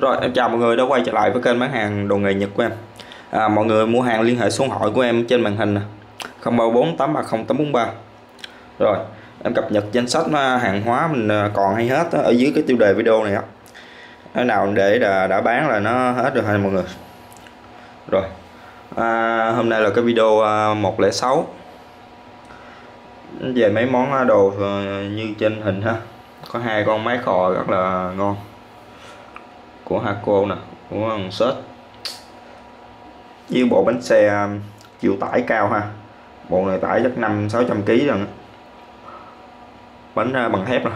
Rồi em chào mọi người đã quay trở lại với kênh bán hàng đồ nghề Nhật của em. À, Mọi người mua hàng liên hệ số điện thoại của em trên màn hình nè. 034 830 843 Rồi em cập nhật danh sách à, hàng hóa mình à, còn hay hết ở dưới cái tiêu đề video này á. Cái nào để đã, đã bán là nó hết rồi hay mọi người. Rồi à, Hôm nay là cái video à, 106 về mấy món đồ như trên hình ha. Có hai con máy khò rất là ngon của Haco nè, của thằng Sết với bộ bánh xe um, chịu tải cao ha. Bộ này tải chắc 5 600 kg rồi. Bánh uh, bằng thép nè.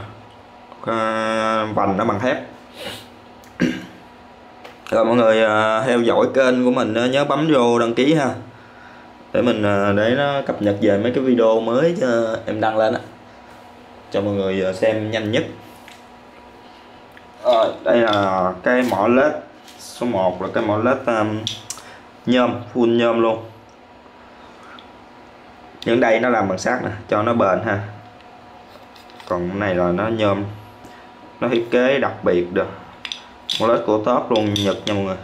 Ờ, vành nó bằng thép. Rồi mọi người uh, theo dõi kênh của mình uh, nhớ bấm vô đăng ký ha. Để mình để nó cập nhật về mấy cái video mới cho em đăng lên á. Cho mọi người xem nhanh nhất rồi đây là cái mỏ led số 1 là cái mỏ led um, nhôm full nhôm luôn. Những đây nó làm bằng sắt nè cho nó bền ha. Còn cái này là nó nhôm. Nó thiết kế đặc biệt được. Mỏ led của top luôn nhật nha mọi người.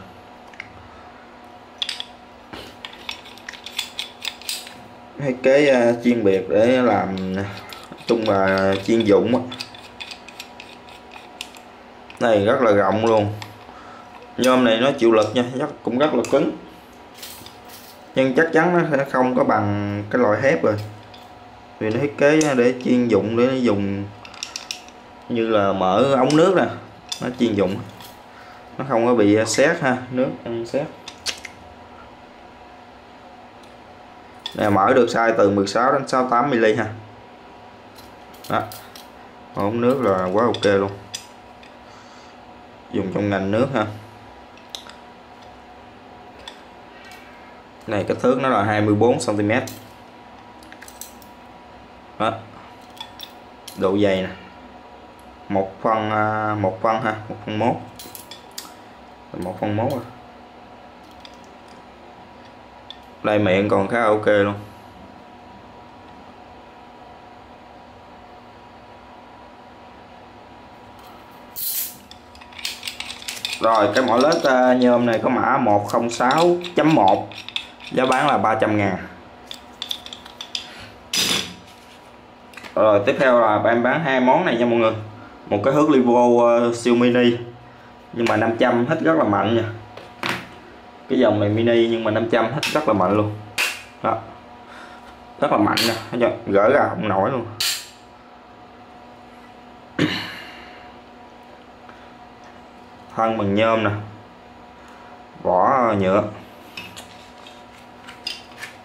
Thiết kế uh, chuyên biệt để làm chung là chuyên dụng này, rất là rộng luôn. Nhôm này nó chịu lực nha rất cũng rất là cứng. Nhưng chắc chắn nó sẽ không có bằng cái loại thép rồi. Vì nó thiết kế để chuyên dụng, để dùng như là mở ống nước nè, nó chuyên dụng. Nó không có bị xét ha, nước ăn xét này mở được size từ 16 đến 68 mm ha. Đó, ống nước là quá ok luôn dùng trong ngành nước ha. Này, kích thước nó là 24 cm đó. Độ dày nè. Một phân à, một phân ha, một phân mốt. Một phân mốt à. đây, miệng còn khá ok luôn. Rồi cái mỏ lết à, uh, nhôm này có mã 106.1 giá bán là 300 ngàn. Rồi tiếp theo là em bán hai món này nha mọi người. Một cái hước Livo uh, à, siêu mini. Nhưng mà 500 hết rất là mạnh nha. Cái dòng này mini nhưng mà 500 hết rất là mạnh luôn. Đó. Rất là mạnh nha. Gỡ ra không nổi luôn. Thân bằng nhôm nè. Vỏ nhựa.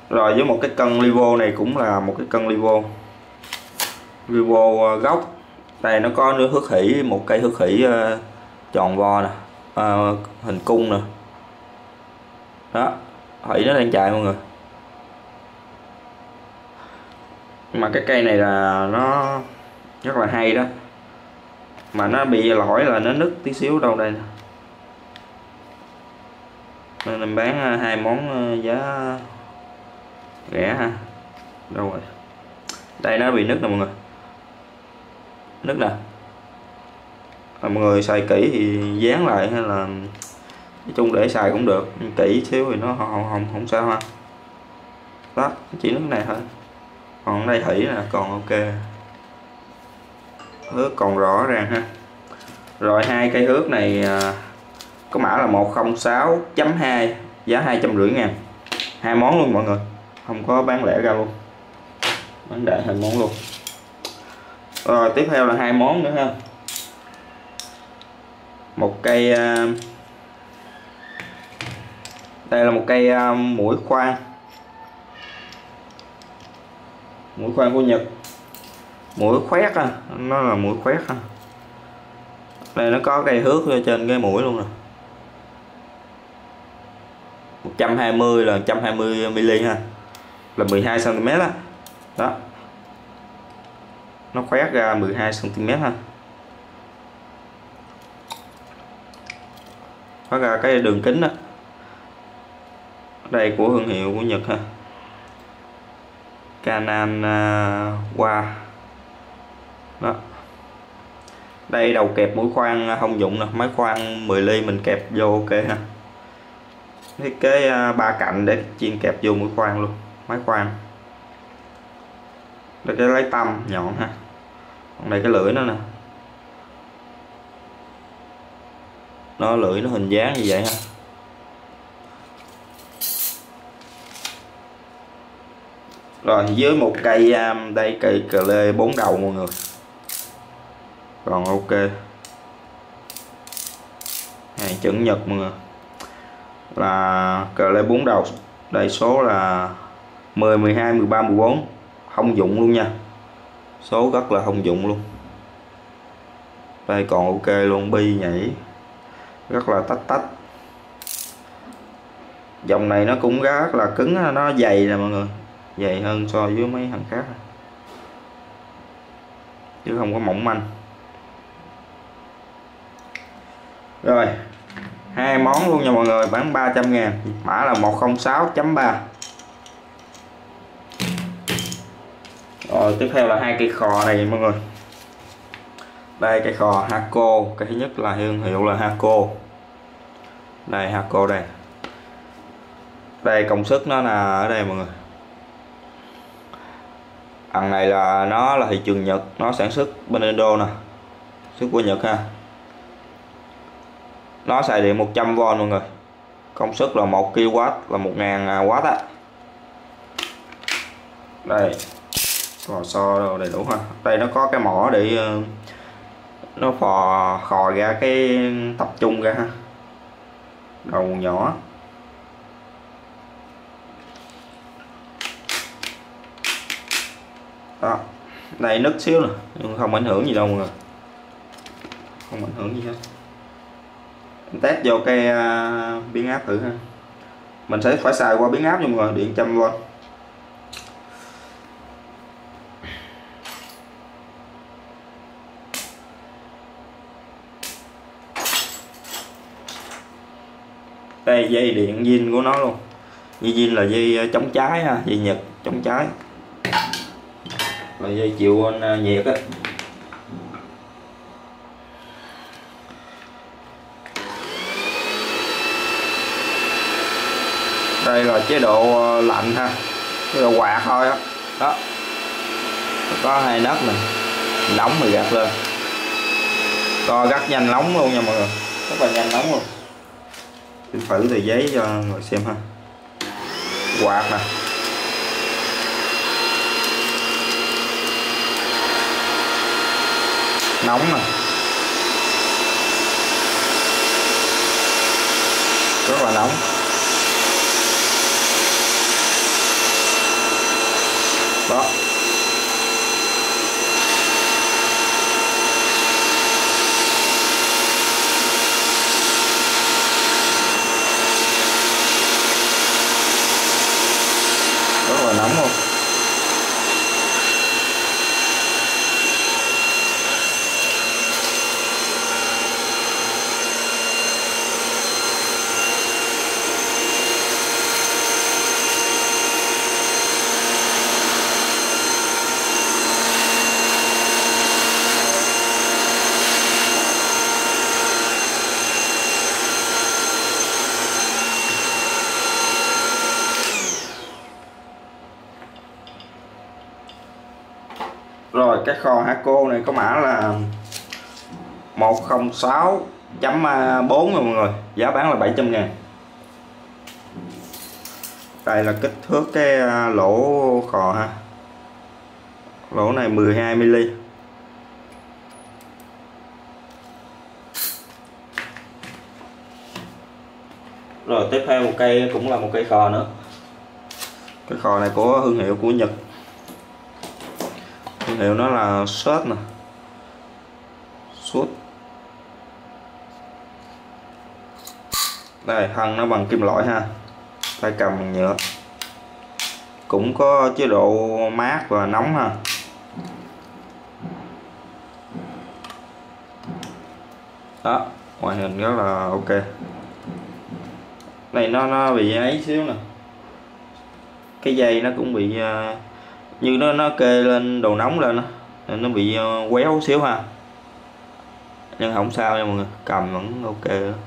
Rồi với một cái cân livo này cũng là một cái cân livo. Livo ờ, gốc. Đây nó có nước hước khỉ một cây hước khỉ ờ, tròn vo nè à, hình cung nè. Đó hỉ nó đang chạy mọi người. Mà cái cây này là nó rất là hay đó mà nó bị lỗi là nó nứt tí xíu đâu đây nên mình bán à, hai món à, giá rẻ ha. Đâu rồi? Đây nó bị nứt nè mọi người. Nứt nè. À, mọi người xài kỹ thì dán lại hay là nói chung để xài cũng được. Kỹ xíu thì nó không không không sao ha. Đó chỉ nước này thôi. Còn đây thủy nè còn ok hước còn rõ ràng ha. Rồi hai cây hước này à, có mã là 106.2 giá hai trăm rưỡi ngàn. Hai món luôn mọi người, không có bán lẻ ra luôn. Bán đại hai món luôn. Rồi, tiếp theo là hai món nữa ha. Một cây à, đây là một cây à, mũi khoan. Mũi khoan của Nhật mũi khoét à nó là mũi khoét à đây nó có cây hước ở trên cái mũi luôn nè. 120 là 120 mm ha là 12 cm á. Đó. Nó khoét ra 12 cm ha. Khoét ra cái đường kính đó đây của thương hiệu của Nhật ha. Canon uh, qua đó. Đây, đầu kẹp mũi khoan à, thông dụng nè. Máy khoan 10 ly mình kẹp vô ok ha. Thiết kế à, ba cạnh để chiên kẹp vô mũi khoan luôn, máy khoan. Đây, cái lấy tâm nhọn ha. Còn đây cái lưỡi nó nè. Nó, lưỡi nó hình dáng như vậy ha. Rồi, dưới một cây à, đây, cây cờ lê bốn đầu mọi người còn ok. Hàng chuẩn nhật mọi người. Là cờ lê bốn đầu. Đây số là 10 12 13 14 không dụng luôn nha. Số rất là không dụng luôn. Đây còn ok luôn, bi nhảy. Rất là tách tách. Dòng này nó cũng rất là cứng nó dày nè mọi người. Dày hơn so với mấy thằng khác. Chứ không có mỏng manh. Rồi, hai món luôn nha mọi người bán 300 ngàn. Mã là 106.3 rồi, tiếp theo là hai cây khò này mọi người. Đây, cây khò Haco, cái thứ nhất là thương hiệu là Haco. Đây Haco đây. Đây, công suất nó là ở đây mọi người. Thằng này là nó là thị trường Nhật, nó sản xuất bên Indo nè, xuất của Nhật ha nó xài điện 100V mọi người công suất là 1 kW là 1000W à, á. Đây. Cò so đầy đủ ha. Đây nó có cái mỏ để ờ, nó phò, khò ra cái tập trung ra ha. Đầu nhỏ. Đó. Đây nứt xíu nè. Nhưng không ảnh hưởng gì đâu mọi người. Không ảnh hưởng gì hết test vô cái uh, biến áp thử ha. Mình sẽ phải xài qua biến áp nha mọi người điện trăm v đây dây điện zin của nó luôn. Dây zin là dây à, chống cháy ha dây nhật chống cháy. Là dây chịu à, nhiệt á. Đây là chế độ ờ, lạnh ha. Chế độ quạt thôi đó, đó. có hai nấc nè. Nóng thì gạt lên. Co gắt nhanh nóng luôn nha mọi người. Rất là nhanh nóng luôn. Tôi thử tờ giấy cho người xem ha. Quạt nè. Nóng nè. Rất là nóng đó rất là nóng luôn rồi kho Haco này, có mã là 106.4 rồi mọi người. Giá bán là 700 ngàn. Đây là kích thước cái à, lỗ khò ha. Lỗ này 12 mm rồi, tiếp theo một cây cũng là một cây khò nữa. Cái khò này của thương hiệu của Nhật đều nó là shot nè. Suốt. Đây thân nó bằng kim loại ha. Tay cầm bằng nhựa. Cũng có chế độ mát và nóng ha. Đó ngoại hình rất là ok. Này nó nó bị ấy xíu nè. Cái dây nó cũng bị uh, như nó nó kê lên đồ nóng lên nên nó bị ờ, quéo xíu ha. Nhưng không sao nha mọi người, cầm vẫn ok đó.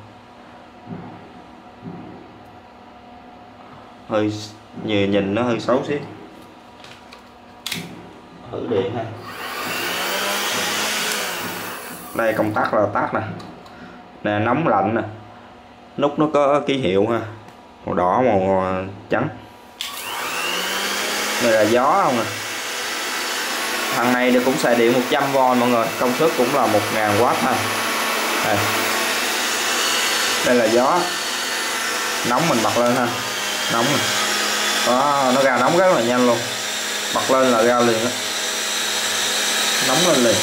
hơi nhìn nhìn nó hơi xấu xí. Thử điện ha. Đây, công tắc là tắt nè. Nè, nóng lạnh nè. Nút nó có ký hiệu ha. Màu đỏ, màu ờ, trắng này là gió không à. Thằng này thì cũng xài điện 100V mọi người. Công suất cũng là 1000W thôi. Đây. đây là gió. Nóng mình bật lên ha. Nóng này. đó, nó ra nóng rất là nhanh luôn. Bật lên là ra liền đó. nóng lên liền.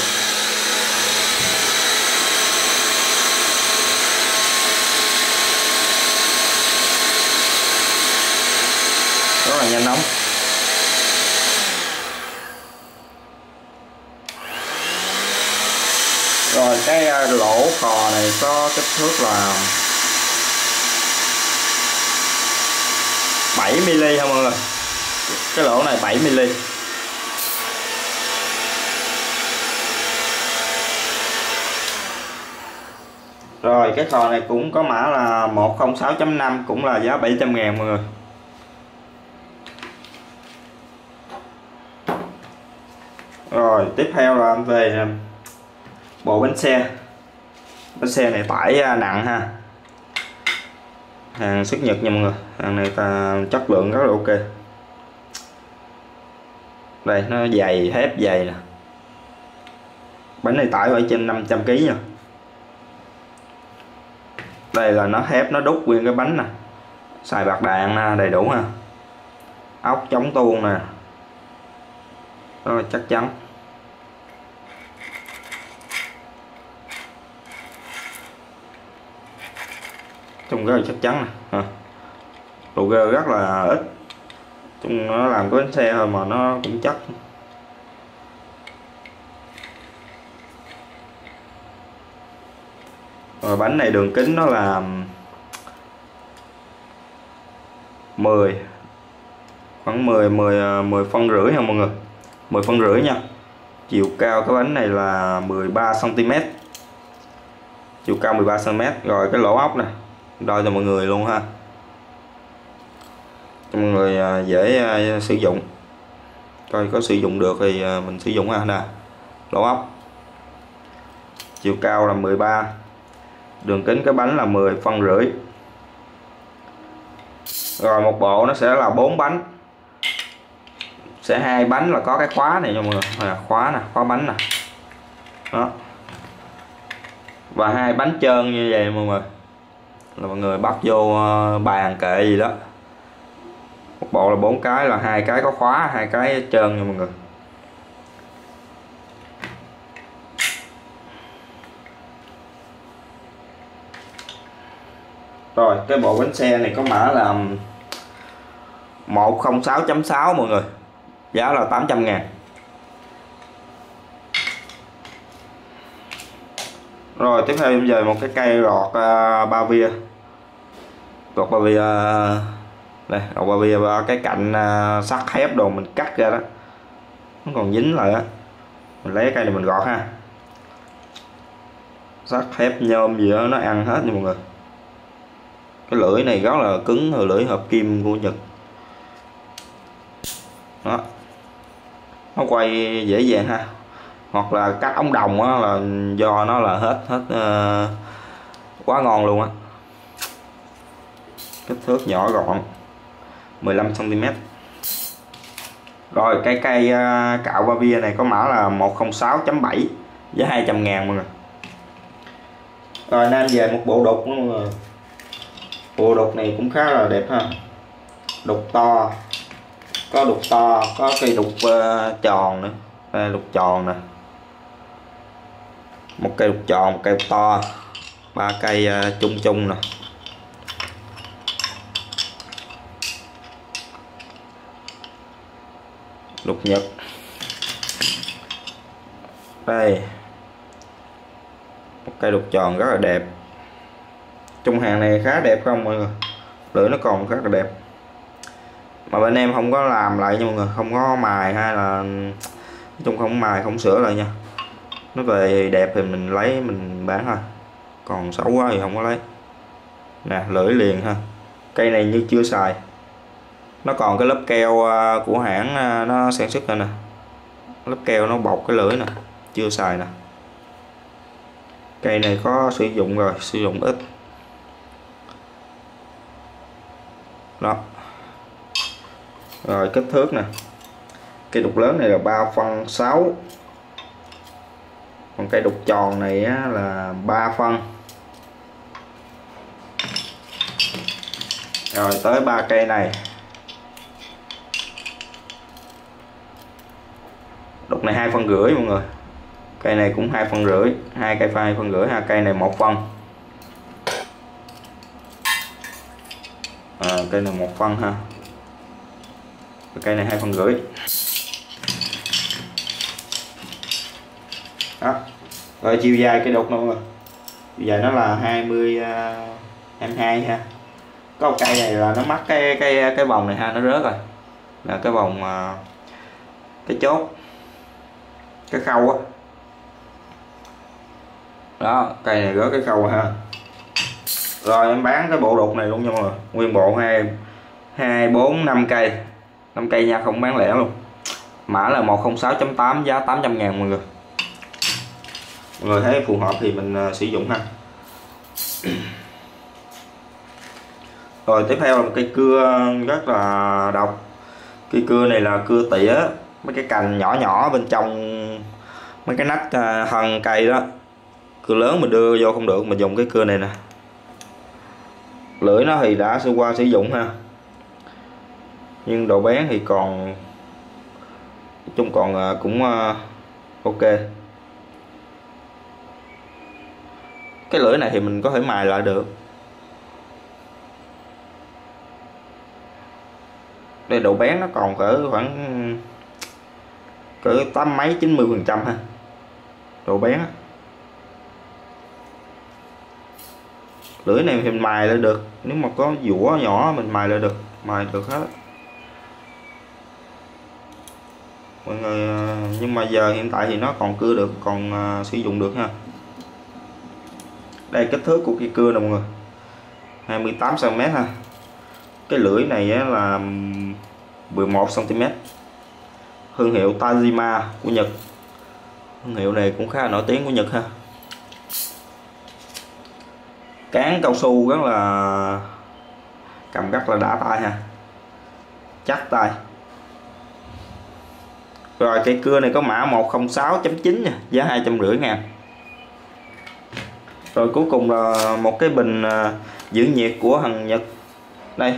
Rất là nhanh nóng. Cái à, lỗ cò này có kích thước là 7 mm không mọi người? Cái lỗ này 7 mm rồi, cái cò này cũng có mã là 106.5 cũng là giá 700 ngàn mọi người. Rồi, tiếp theo là về bộ bánh xe. Bánh xe này tải à, nặng ha. Hàng xuất nhật nha mọi người. Hàng này ta, chất lượng rất là ok. Đây, nó dày, thép dày nè. Bánh này tải ở trên 500 kg nha. Đây là nó thép, nó đúc nguyên cái bánh nè. Xài bạc đạn nè, đầy đủ ha. Ốc chống tuôn nè. Rất là chắc chắn. Trông rất là chắc chắn nè độ gơ rất là ít. Trông nó làm cái bánh xe thôi mà nó cũng chắc. Rồi bánh này đường kính nó là 10 khoảng 10 10 10 phân rưỡi nha mọi người. 10 phân rưỡi nha. Chiều cao cái bánh này là 13 cm chiều cao 13 cm rồi cái lỗ ốc này đo cho mọi người luôn ha. Cho mọi người à, dễ à, sử dụng. Coi có sử dụng được thì à, mình sử dụng ha nè. Lỗ ốc. Chiều cao là 13 đường kính cái bánh là 10 phân rưỡi. Rồi một bộ nó sẽ là bốn bánh. Sẽ hai bánh là có cái khóa này cho mọi người. À, khóa nè khóa bánh nè. Đó. Và hai bánh trơn như vậy mọi người là mọi người bắt vô ờ, bàn kệ gì đó. Một bộ là bốn cái, là hai cái có khóa, hai cái trơn nha mọi người. Rồi, cái bộ bánh xe này có mã là 106.6 mọi người. Giá là 800 ngàn. Rồi tiếp theo em về một cái cây gọt uh, à, ba via gọt ba via đây gọt ba via ba cái cạnh uh, sắt thép đồ mình cắt ra đó. Nó còn dính lại á. Mình lấy cái cây này mình gọt ha. Sắt thép nhôm gì đó nó ăn hết nha mọi người. Cái lưỡi này rất là cứng hồi lưỡi hợp kim của Nhật. Đó. Nó quay dễ dàng ha hoặc là cắt ống đồng á, là do nó là hết hết uh, quá ngon luôn á. Kích thước nhỏ gọn 15 cm rồi cái cây uh, cạo ba bia này có mã là 106.7 giá 200 ngàn mọi người. Rồi nam về một bộ đục nữa mọi người bộ đục này cũng khá là đẹp ha. Đục to có đục to có cây đục uh, tròn nữa đây đục tròn nè một cây đục tròn một cây đục to. Ba cây uh, chung chung nè. Lục nhật. Đây. Một cây đục tròn rất là đẹp. Trung hàng này khá đẹp không mọi người? Lưỡi nó còn rất là đẹp. Mà bên em không có làm lại nha mọi người. Không có mài hay là chung không mài không sửa lại nha nó về đẹp thì mình lấy, mình bán thôi. Còn xấu quá thì không có lấy. Nè, lưỡi liền ha. Cây này như chưa xài. Nó còn cái lớp keo à, của hãng à, nó sản xuất này nè. Lớp keo nó bọc cái lưỡi nè, chưa xài nè. Cây này có sử dụng rồi, sử dụng ít. Đó. Rồi, kích thước nè. Cây đục lớn này là 3 phân 6 còn cây đục tròn này á, là 3 phân. Rồi tới ba cây này. Đục này hai phân rưỡi mọi người. Cây này cũng hai phân rưỡi hai cây hai phân rưỡi hai cây này một phân. À, cây này một phân ha. Cây này hai phân rưỡi. Rồi chiều dài cây đục nè mọi người chiều dài nó là 20 uh, 22 ha. Có một cây này là nó mắc cái cái cái vòng này ha nó rớt rồi. Là cái vòng uh, cái chốt cái khâu á. Đó cây này rớt cái khâu ha. Rồi em bán cái bộ đục này luôn nha mọi người. Nguyên bộ hai hai bốn năm cây. Năm cây nha không bán lẻ luôn. Mã là 106.8 giá 800 ngàn mọi người mọi người thấy phù hợp thì mình uh, sử dụng ha. Rồi tiếp theo là một cây cưa rất là độc. Cây cưa này là cưa tỉa mấy cái cành nhỏ nhỏ bên trong mấy cái nách à, thân cây đó. Cưa lớn mình đưa vô không được mình dùng cái cưa này nè. Lưỡi nó thì đã sơ qua sử dụng ha. Nhưng độ bén thì còn chung còn à, cũng ok. Cái lưỡi này thì mình có thể mài lại được. Đây độ bén nó còn cỡ khoảng cỡ tám mấy chín mươi phần trăm ha. Độ bén á. Lưỡi này thì mình mài lại được. Nếu mà có dũa nhỏ mình mài lại được mài được hết. Mọi người ờ, nhưng mà giờ hiện tại thì nó còn cưa được còn uh, sử dụng được ha đây, kích thước của cây cưa nè, mọi người. 28 cm ha. Cái lưỡi này là 11 cm thương hiệu Tajima của Nhật. Thương hiệu này cũng khá là nổi tiếng của Nhật ha. Cán cao su rất là cầm rất là đã tay ha. Chắc tay. Rồi cây cưa này có mã 106.9 nha, giá hai trăm rưỡi ngàn rồi cuối cùng là một cái bình à, giữ nhiệt của thằng Nhật. Đây,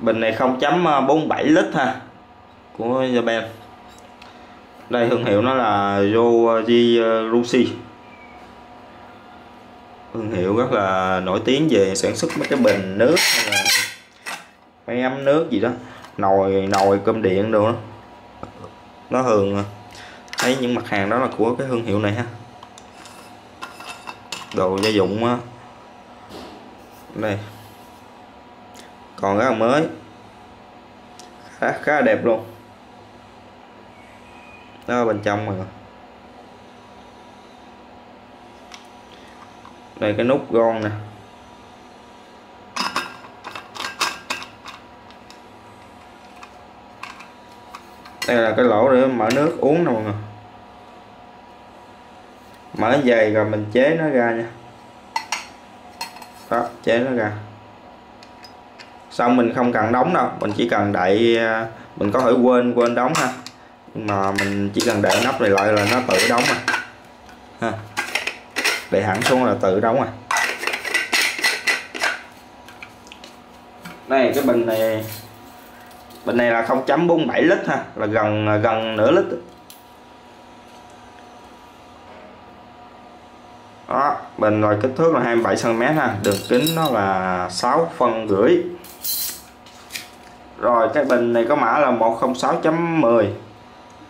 bình này 0.47 à, lít ha, của Japan. Đây, thương hiệu nó là Yoji à, Rushi. Thương hiệu rất là nổi tiếng về sản xuất mấy cái bình nước hay là máy ấm nước gì đó, nồi nồi cơm điện đồ đó. Nó thường thấy những mặt hàng đó là của cái thương hiệu này ha đồ gia dụng á. Đây. Còn rất là mới. Khá khá đẹp luôn. Đó, bên trong mà. Đây, cái nút gon nè. Đây là cái lỗ để mở nước uống nè, mọi người mở dày rồi, mình chế nó ra nha. Đó, chế nó ra. Xong mình không cần đóng đâu, mình chỉ cần đậy à, mình có thể quên quên đóng ha. Nhưng mà mình chỉ cần đậy nắp này lại là nó tự đóng à ha. Đẩy hẳn xuống là tự đóng à. Đây cái bình này bình này là 0.47 lít ha, là gần à, gần nửa lít bình loại kích thước là 27 cm ha. Đường kính nó là 6 phân rưỡi. Rồi, cái bình này có mã là 106.10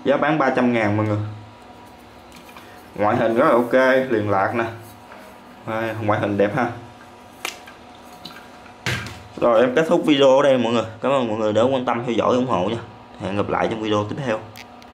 giá bán 300 ngàn mọi người. Ngoại hình rất là ok, liền lạc nè. Ngoại hình đẹp ha. Rồi, em kết thúc video ở đây mọi người. Cảm ơn mọi người đã quan tâm, theo dõi ủng hộ nha. Hẹn gặp lại trong video tiếp theo.